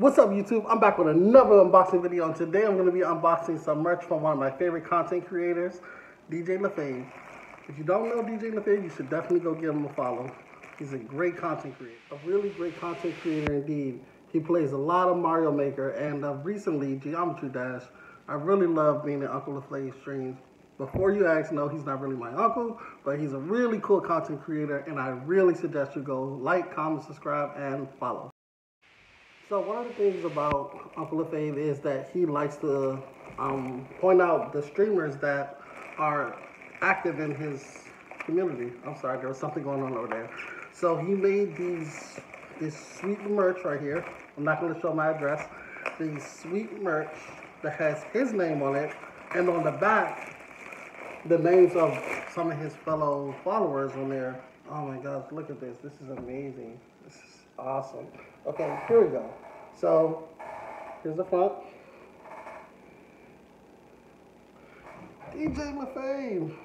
What's up YouTube? I'm back with another unboxing video and today I'm going to be unboxing some merch from one of my favorite content creators, DJ LeFave. If you don't know DJ LeFave, you should definitely go give him a follow. He's a great content creator, a really great content creator indeed. He plays a lot of Mario Maker and uh, recently Geometry Dash. I really love being in Uncle LeFave streams. Before you ask, no, he's not really my uncle, but he's a really cool content creator and I really suggest you go like, comment, subscribe, and follow. So one of the things about Uncle LeFave is that he likes to um, point out the streamers that are active in his community. I'm sorry, there was something going on over there. So he made these this sweet merch right here. I'm not going to show my address. These sweet merch that has his name on it, and on the back, the names of some of his fellow followers on there. Oh my gosh, look at this. This is amazing. This is awesome. Okay, here we go. So, here's the front. DJ LeFave.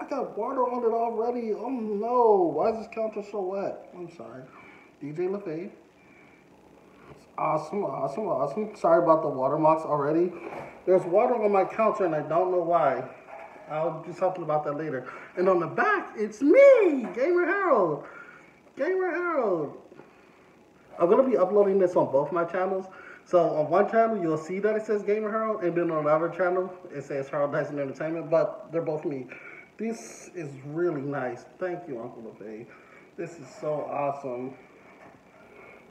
I got water on it already. Oh no, why is this counter so wet? I'm sorry. DJ LeFave. Awesome, awesome, awesome. Sorry about the water marks already. There's water on my counter and I don't know why. I'll do something about that later. And on the back, it's me, Gamer Harold. Gamer Harold. I'm to be uploading this on both my channels. So on one channel, you'll see that it says Gamer Harold, and then on another channel, it says Harold Dyson Entertainment, but they're both me. This is really nice. Thank you, Uncle LeFave. This is so awesome.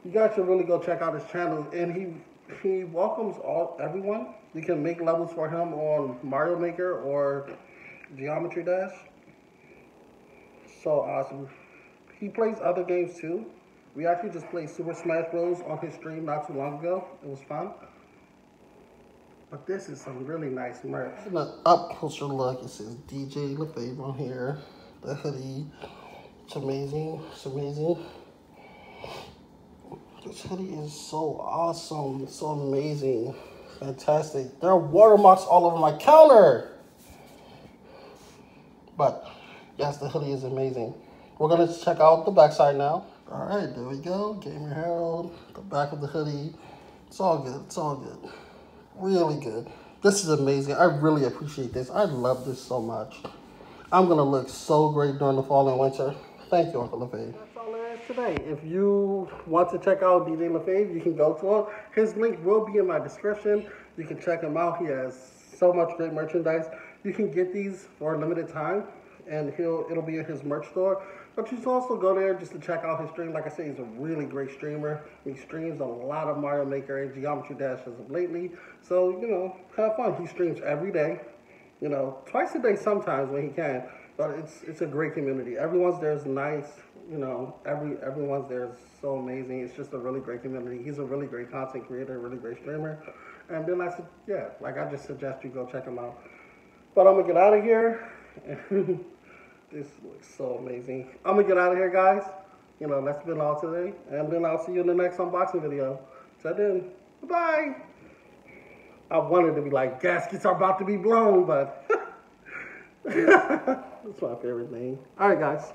You guys should really go check out his channel, and he he welcomes all everyone. You can make levels for him on Mario Maker or Geometry Dash. So awesome. He plays other games too. We actually just played Super Smash Bros. on his stream not too long ago. It was fun. But this is some really nice merch. An up closer look, it says DJ LeFave on here. The hoodie. It's amazing. It's amazing. This hoodie is so awesome. It's so amazing. Fantastic. There are watermarks all over my counter. But yes, the hoodie is amazing. We're gonna check out the backside now. All right, there we go. Gamer Harold, the back of the hoodie. It's all good. It's all good. Really good. This is amazing. I really appreciate this. I love this so much. I'm going to look so great during the fall and winter. Thank you, Uncle LeFave. That's all there is today. If you want to check out DJ LeFave, you can go to him. His link will be in my description. You can check him out. He has so much great merchandise. You can get these for a limited time and he'll it'll be in his merch store. But you can also go there just to check out his stream. Like I said, he's a really great streamer. He streams a lot of Mario Maker and Geometry Dash as of lately. So, you know, have fun. He streams every day. You know, twice a day sometimes when he can. But it's it's a great community. Everyone's there is nice. You know, every everyone's there is so amazing. It's just a really great community. He's a really great content creator, really great streamer. And then I said, yeah, like I just suggest you go check him out. But I'm gonna get out of here. This looks so amazing. I'm gonna get out of here, guys. You know, that's been all today. And then I'll see you in the next unboxing video. So then, bye. I wanted to be like, gaskets are about to be blown, but that's my favorite thing. All right, guys.